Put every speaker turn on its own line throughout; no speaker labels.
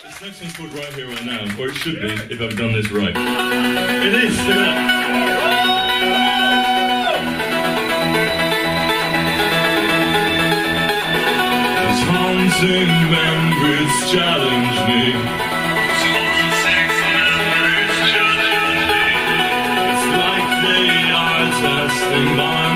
This next one's called Right Here, Right Now, or it should be if I've done this right. It is. These haunting memories challenge me. It's like they are testing my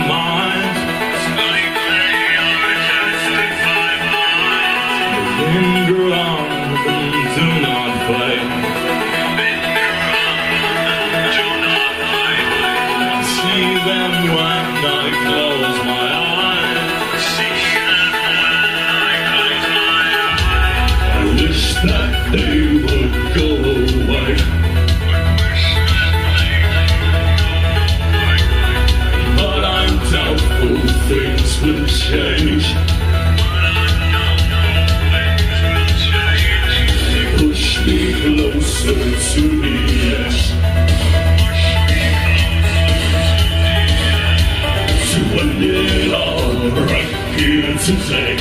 today.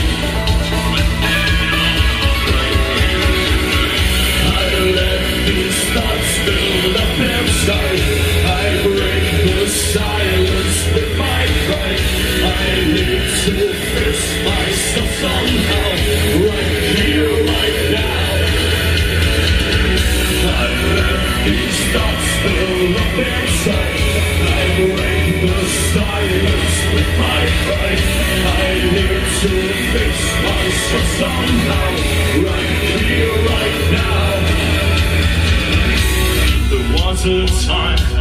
I let these thoughts up inside. I break the silence with my pride. I need to fix myself somehow, right here, right now. I let these thoughts up inside. I break the silence with my. To fix myself somehow, right here, right now. There was a time